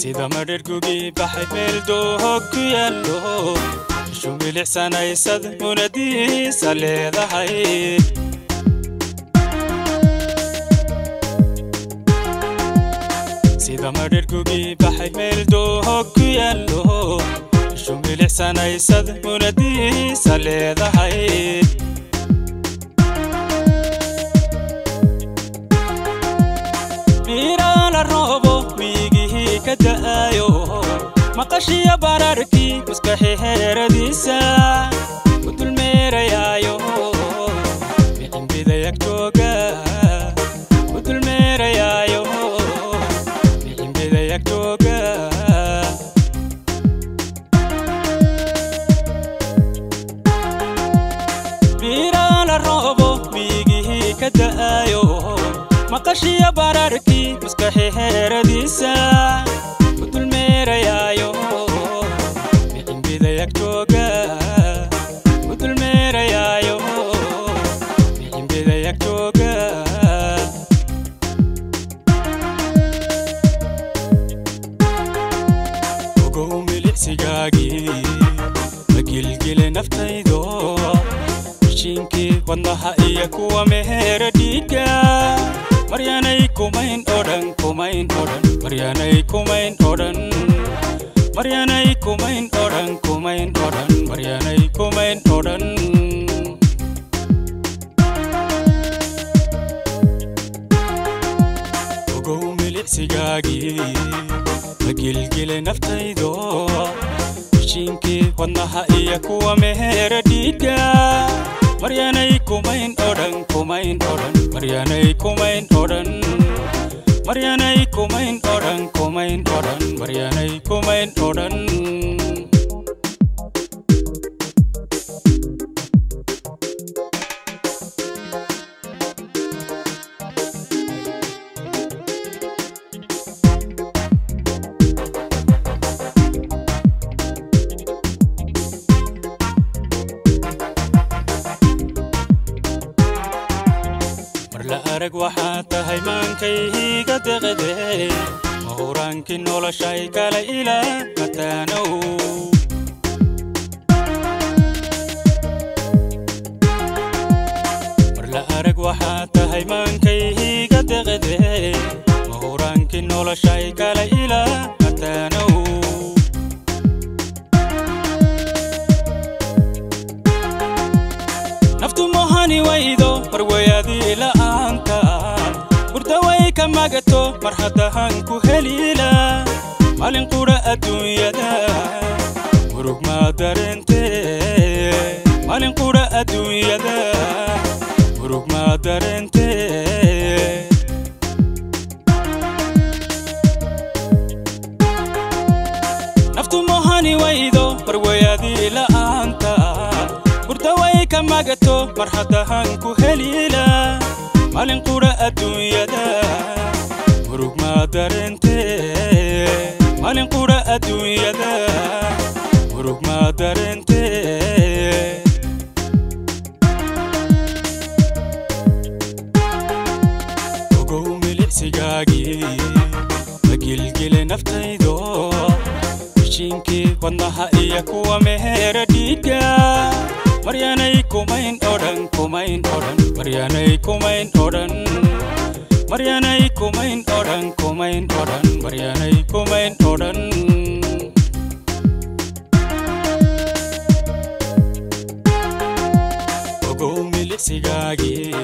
sida madhergugii baxay meel doohog ku yaallo ishu munadiisa leedahay. Sida madhergugii baxay meel doohog ku yaallo ishu munadiisa leedahay maqashiya bararkii maskaxi heeradiisa ku dulmeerayaayo micimbidayag jooga ku dulmeerayaayo micimbidayag jooga miiraala roobo miigihii ka da'ayo maqashiya bararkii maskaxi heeradiisa magilgile naftaydo mishiinkii wadnaha iyo kuwa meheera dhiigga maryaanay kumayn odhan kumayn odhan maryaanay kumayn odhan maryaanay kumayn odhan kumayn odhan maryaanay kumayn odhan ogow milicsigaagii magilgile naftaydo mishiinkii wadnaha iyo kuwa meheera dhiigga maryaanay kumayn odhan kumayn odhan maryaanay kumayn odhan maryaanay kumayn odhan kumayn odhan maryaanay kumayn odhan arag waxaa tahay maankayhiga deqde mahuraankii noloshay kale ilaa mataanow marla arag waxaa tahay maankayhiga deqde mahuraankii noloshay magato mar haddahan ku heliila maalin qudha adduunyada murug maa dareente maalin qudha adduunyada murug maa dareente naftu mohani waydo marwayadii la'aanta. Burda way ka magato mar haddahan ku heliila maalin qudha adduunyada murug maa dareente maalin qudha adduunyada murug maa dareente ogow milicsigaagii magilgile naftaydo. Mishiinkii wadnaha iyo kuwa meheera dhiigga maryaanay kumayn odhan kumayn odhan maryaanay kumayn odhan maryaanay kumayn odhan kumayn odhan maryaanay kumayn odhan ogow milicsigaagii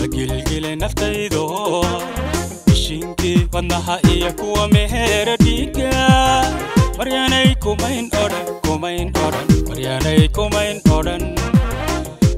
magilgile naftaydo mishiinkii wadnaha iyo kuwa meheera dhiigga maryaanay kumayn odhan kumayn odhan maryaanay kumayn odhan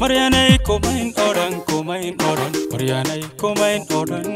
maryaanay kumayn odhan kumayn odhan maryaanay kumayn odhan